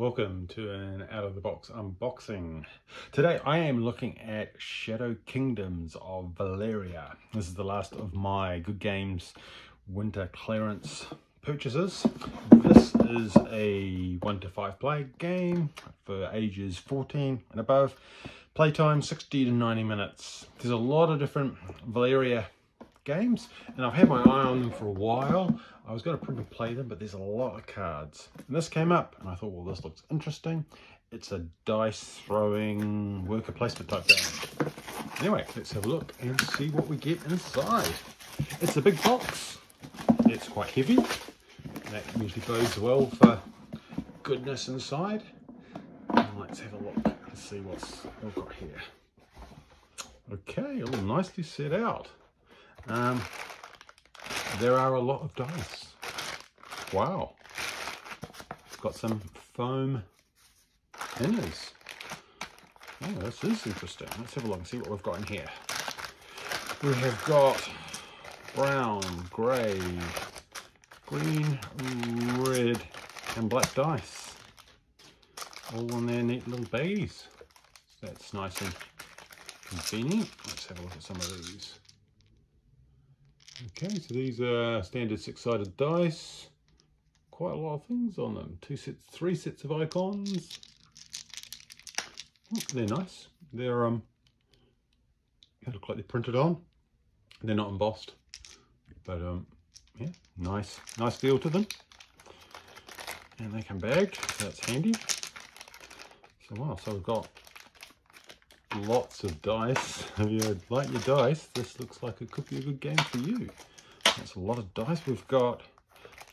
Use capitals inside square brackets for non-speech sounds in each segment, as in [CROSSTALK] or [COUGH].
Welcome to an out of the box unboxing. Today I am looking at Shadow Kingdoms of Valeria. This is the last of my Good Games winter clearance purchases. This is a 1 to 5 play game for ages 14 and above. Playtime 60 to 90 minutes. There's a lot of different Valeria games and I've had my eye on them for a while. I was going to print and play them but there's a lot of cards. And this came up and I thought well this looks interesting. It's a dice throwing worker placement type game. Anyway let's have a look and see what we get inside. It's a big box. It's quite heavy. That usually bodes well for goodness inside. And let's have a look and see what's we've got here. Okay, all nicely set out. Um, there are a lot of dice. Wow. It's got some foam inners. Oh, this is interesting. Let's have a look and see what we've got in here. We have got brown, grey, green, red and black dice. All in their neat little baggies. That's nice and convenient. Let's have a look at some of these. Okay, so these are standard six-sided dice. Quite a lot of things on them. Two sets, three sets of icons. Oh, they're nice. They're um, they look like they're printed on. They're not embossed, but um, yeah, nice, nice feel to them. And they come bagged, so that's handy. So wow, so we've got lots of dice. [LAUGHS] If you like your dice, this looks like it could be a good game for you. That's a lot of dice. We've got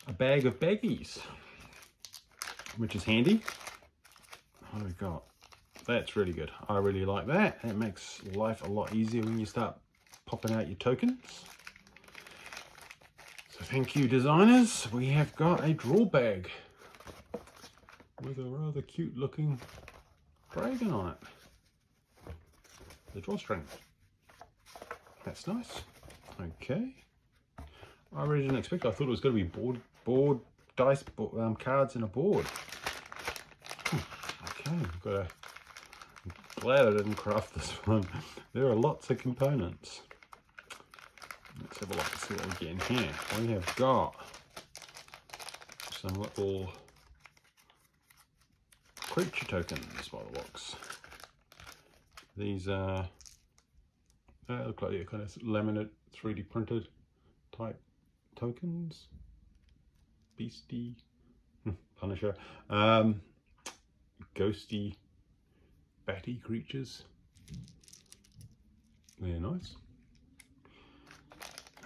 a bag of baggies, which is handy. What do we got? That's really good. I really like that. It makes life a lot easier when you start popping out your tokens. So thank you designers. We have got a draw bag with a rather cute looking dragon on it the drawstring. That's nice. Okay. I really didn't expect. I thought it was going to be board, board, dice, um, cards, and a board. Hmm. Okay, got a. I'm glad I didn't craft this [LAUGHS] one. There are lots of components. Let's have a look and see what we get in here. We have got some little creature tokens by the looks. These uh, look like they're kind of laminate 3D printed type tokens. Beastie, hmm, Punisher, um, ghosty, batty creatures. They're nice.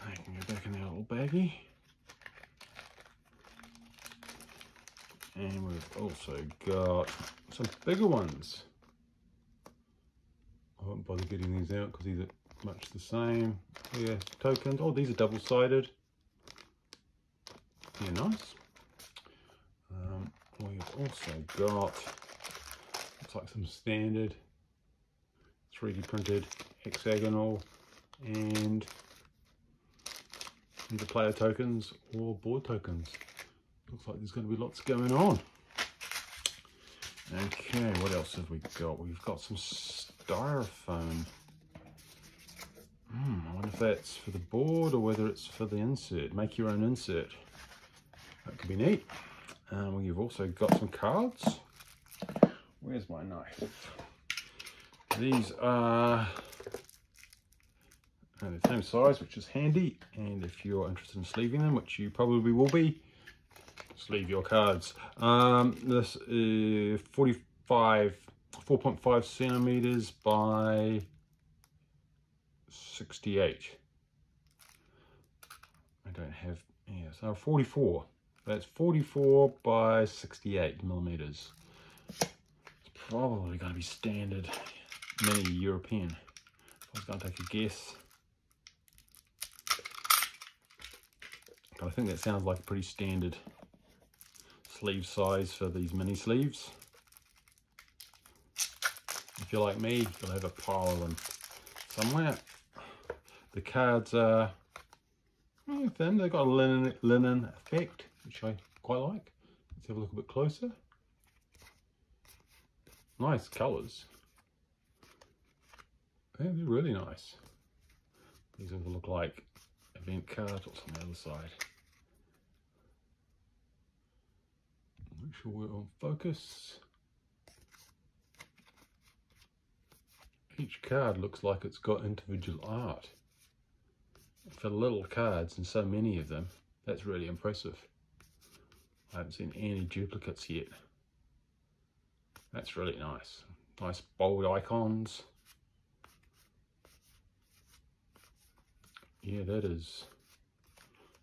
I can go back in our little baggie. And we've also got some bigger ones. I won't bother getting these out because these are much the same. Yeah, tokens. Oh, these are double-sided. Yeah, nice. Um, we've also got, looks like some standard 3D printed hexagonal and the player tokens or board tokens. Looks like there's going to be lots going on. Okay, what else have we got? We've got some styrofoam. Hmm, I wonder if that's for the board or whether it's for the insert. Make your own insert. That could be neat. Um, we've also got some cards. Where's my knife? These are the same size, which is handy. And if you're interested in sleeving them, which you probably will be, sleeve your cards. Um, this is 45 4.5 centimeters by 68. I don't have, yeah, so 44. That's 44 by 68 millimeters. It's probably going to be standard mini European. I was going to take a guess. I think that sounds like a pretty standard sleeve size for these mini sleeves if you're like me, you'll have a pile of them somewhere. The cards are oh, thin, they've got a linen, linen effect, which I quite like. Let's have a look a bit closer. Nice colours. Yeah, they're really nice. These look like event cards. On the other side? Sure we're on focus. Each card looks like it's got individual art. For little cards and so many of them, that's really impressive. I haven't seen any duplicates yet. That's really nice. Nice bold icons. Yeah, that is,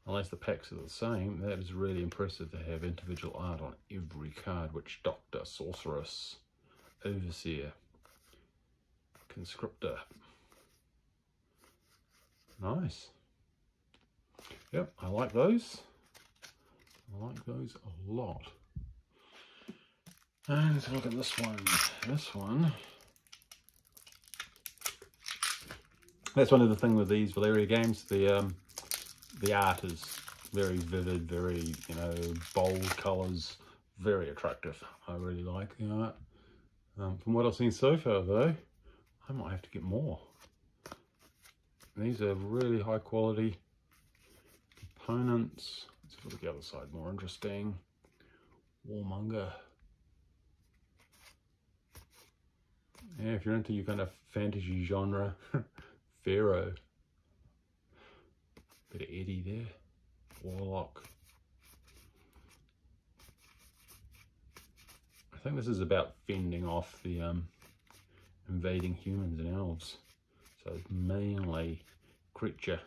unless the packs are the same, that is really impressive to have individual art on every card. Witch Doctor, Sorceress, Overseer, Conscriptor. Nice. Yep, I like those. I like those a lot. And let's look at this one. This one. That's one of the things with these Valeria games. The um, the art is very vivid, very you know bold colours, very attractive. I really like the art. Um, from what I've seen so far, though, I might have to get more. These are really high quality components. Let's look at the other side, more interesting. Warmonger. Yeah, if you're into your kind of fantasy genre, [LAUGHS] Pharaoh. Bit of Eddie there. Warlock. I think this is about fending off the um, invading humans and elves. So it's mainly creature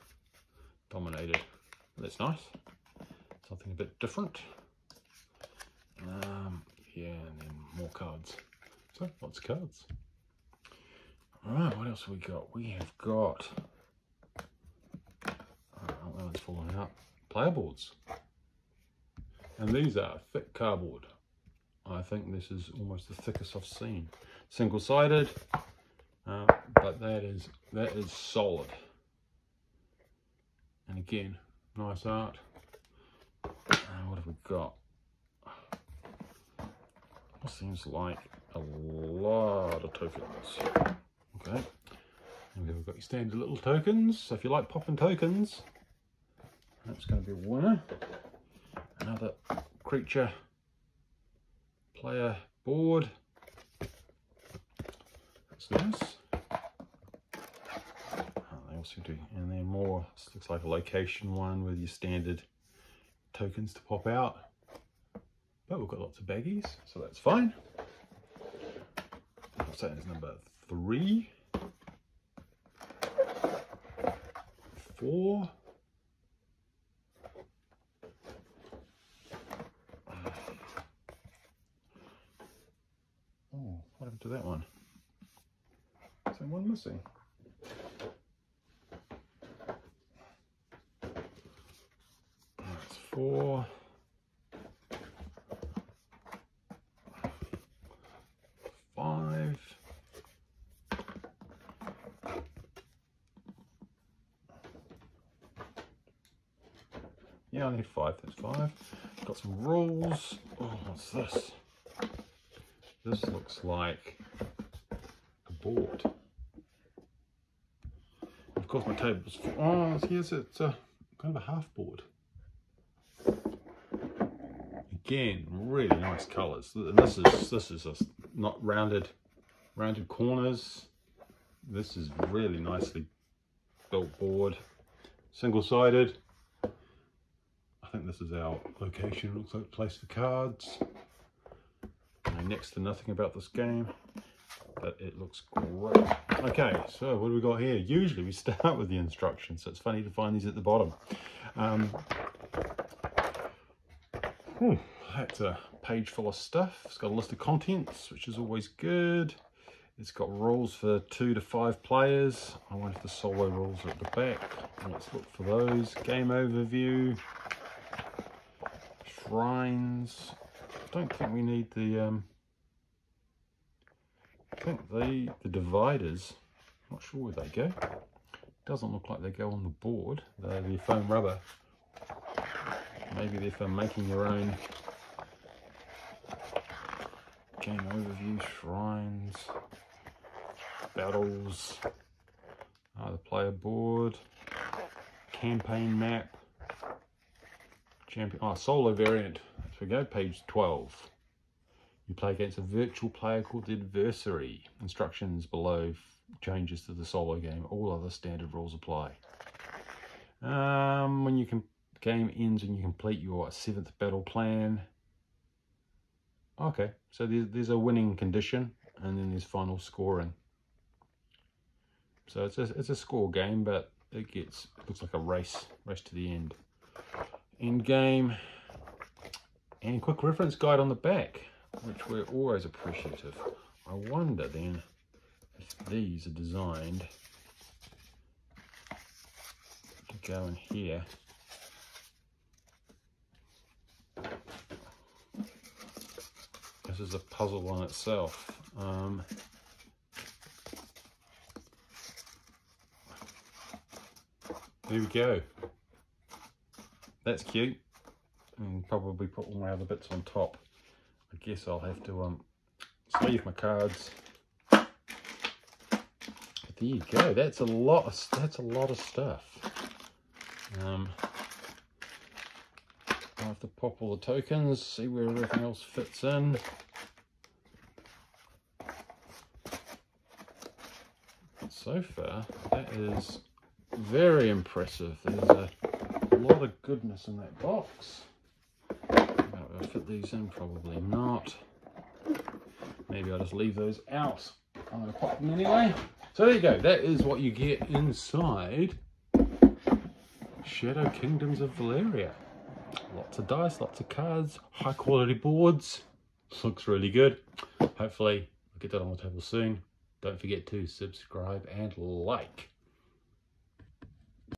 dominated. That's nice. Something a bit different. Um, yeah, and then more cards. So, lots of cards. Alright, what else have we got? We have got... Falling out. Player boards. And these are thick cardboard. I think this is almost the thickest I've seen. Single-sided, uh, but that is that is solid. And again, nice art. Uh, what have we got? Seems like a lot of tokens. Okay, and we've got your standard little tokens. So if you like popping tokens, that's going to be winner. Another creature player board. That's nice. Oh, they also do, and then more, looks like a location one with your standard tokens to pop out. But we've got lots of baggies, so that's fine. Say it's number three, four, Oh, what happened to that one? Is one missing? That's four. Five. Yeah, I need five, that's five. Got some rules. Oh, what's this? This looks like a board. Of course my table's, oh yes, it's a kind of a half board. Again, really nice colours. This is, this is a, not rounded, rounded corners. This is really nicely built board. Single-sided I think this is our location. looks like a place for cards. Next to nothing about this game, but it looks great. Okay, so what do we got here? Usually we [LAUGHS] start with the instructions, so it's funny to find these at the bottom. Um, whew, that's a page full of stuff. It's got a list of contents, which is always good. It's got rules for two to five players. I wonder if the solo rules are at the back. Let's look for those. Game overview shrines. I don't think we need the, um, I think the, the dividers, not sure where they go. Doesn't look like they go on the board. They're the foam rubber. Maybe they're for making your own game overview, shrines, battles, uh, the player board, campaign map, champion, oh, solo variant. So we go, page 12. You play against a virtual player called the adversary. Instructions below changes to the solo game. All other standard rules apply. Um, when you can game ends and you complete your seventh battle plan. Okay, so there's, there's a winning condition and then there's final scoring. So it's a, it's a score game, but it gets looks like a race, race to the end. End game and quick reference guide on the back, which we're always appreciative. I wonder then if these are designed to go in here. This is a puzzle on itself. Um, There we go. That's cute. And probably put all my other bits on top. Guess I'll have to um, sleeve my cards. But there you go. That's a lot. Of, that's a lot of stuff. Um, I have to pop all the tokens, see where everything else fits in. so far, that is very impressive. There's a lot of goodness in that box. I'll fit these in, probably not. Maybe I'll just leave those out. I'm going to pop them anyway. So there you go. That is what you get inside Shadow Kingdoms of Valeria. Lots of dice, lots of cards, high quality boards. Looks really good. Hopefully I'll get that on the table soon. Don't forget to subscribe and like.